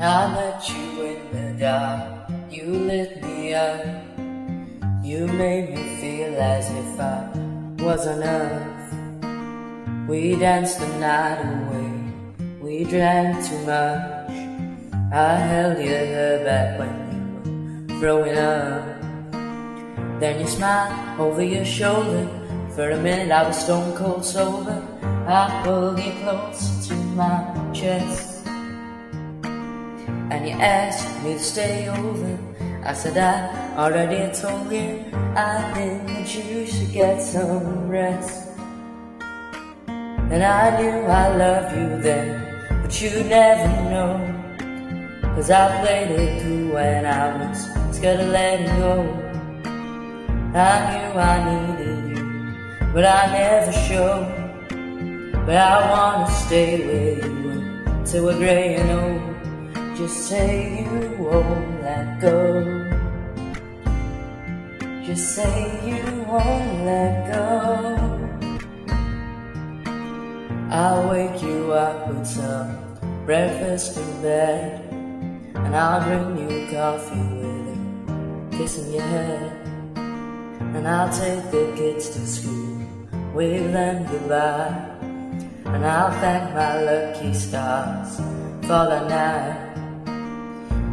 I met you in the dark, you lit me up. You made me feel as if I was on earth. We danced the night away, we drank too much. I held your hair back when you were growing up. Then you smiled over your shoulder. For a minute I was stone cold sober. I pulled you close to my chest. And you asked me to stay over. I said I already told you. I think that you should get some rest. And I knew I loved you then But you never know. Cause I played it cool when I was scared of letting go. I knew I needed you But I never showed. But I wanna stay with you Till we're gray and old just say you won't let go. Just say you won't let go. I'll wake you up with some breakfast in bed. And I'll bring you coffee with a kiss in your head. And I'll take the kids to school, wave them goodbye. And I'll thank my lucky stars for the night.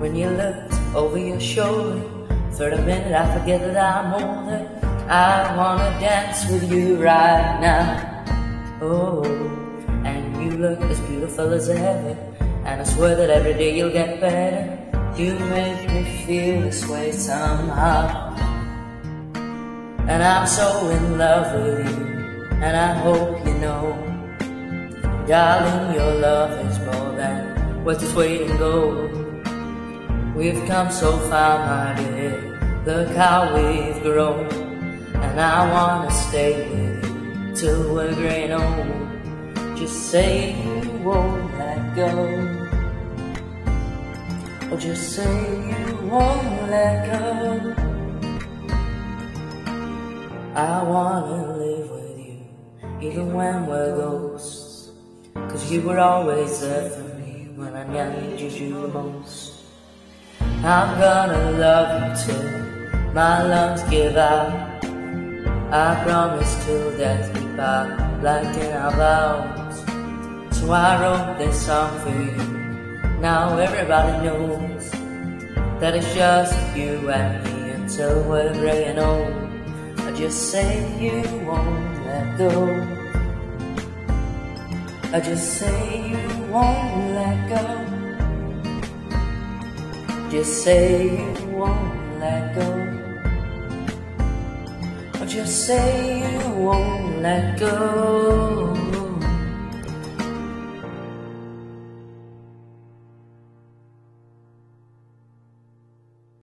When you looked over your shoulder. For a minute I forget that I'm older I wanna dance with you right now. Oh, and you look as beautiful as ever. And I swear that every day you'll get better. You make me feel this way somehow. And I'm so in love with you. And I hope you know Darling, your love is more than worth its weight in gold We've come so far, my dear. Look how we've grown. And I wanna stay with you till we're and old. Just say you won't let go. Or just say you won't let go. I wanna live with you, even when we're ghosts. Cause you were always there for me when I needed you the most. I'm gonna love you till my lungs give out. I promise till death we part, like in our vows. So I wrote this song for you. Now everybody knows that it's just you and me until we're gray and old. I just say you won't let go. I just say you won't let go. Just say you won't let go. Or just say you won't let go.